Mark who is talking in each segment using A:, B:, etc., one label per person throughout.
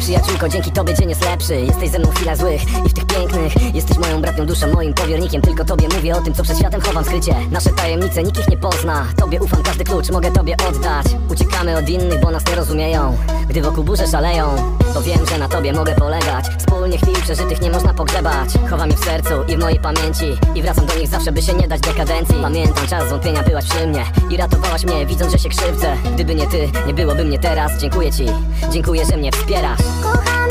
A: Przyjaciółko, dzięki tobie dzień jest lepszy. Jesteś ze mną w chwilach złych i w tych pięknych. Jesteś moją bratnią duszą, moim powiernikiem. Tylko tobie mówię o tym, co przed światem chowam skrycie. Nasze tajemnice nikt ich nie pozna. Tobie ufam, każdy klucz mogę tobie oddać. Uciekamy od innych, bo nas nie rozumieją. Gdy wokół burze szaleją To wiem, że na tobie mogę polegać. Wspólnie chwil przeżytych nie można pogrzebać. Chowam je w sercu i w mojej pamięci. I wracam do nich zawsze, by się nie dać dekadencji. Pamiętam czas zwątpienia, byłaś przy mnie. I ratowałaś mnie, widząc, że się krzywdzę. Gdyby nie ty, nie byłoby mnie teraz. Dziękuję ci, dziękuję, że mnie wspierasz.
B: Kochana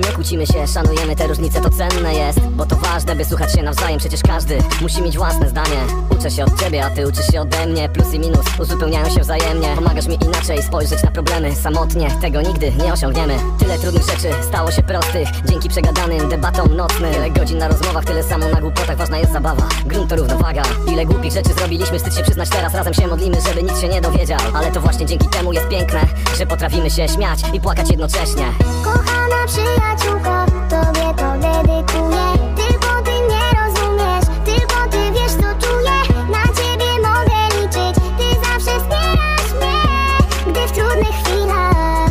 A: nie kłócimy się Szanujemy te różnice, to cenne jest. Bo to ważne, by słuchać się nawzajem Przecież każdy musi mieć własne zdanie. Uczę się od ciebie, a ty uczysz się ode mnie. Plus i minus uzupełniają się wzajemnie. Pomagasz mi inaczej spojrzeć na problemy Samotnie. Tego nigdy nie osiągniemy. Tyle trudnych rzeczy stało się prostych. Dzięki przegadanym debatom nocnym. Tyle godzin na rozmowach, tyle samo na głupotach. Ważna jest zabawa, grunt to równowaga. Ile głupich rzeczy zrobiliśmy, wstyd się przyznać. Teraz Razem się modlimy, żeby nikt się nie dowiedział. Ale to właśnie dzięki temu jest piękne Że potrafimy się śmiać i płakać jednocześnie.
B: Kochana tobie to dedykuję. Tylko ty nie rozumiesz, tylko ty wiesz co czuję. Na ciebie mogę liczyć, ty zawsze wspierasz mnie. Gdy w trudnych chwilach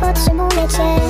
B: potrzebuję cię.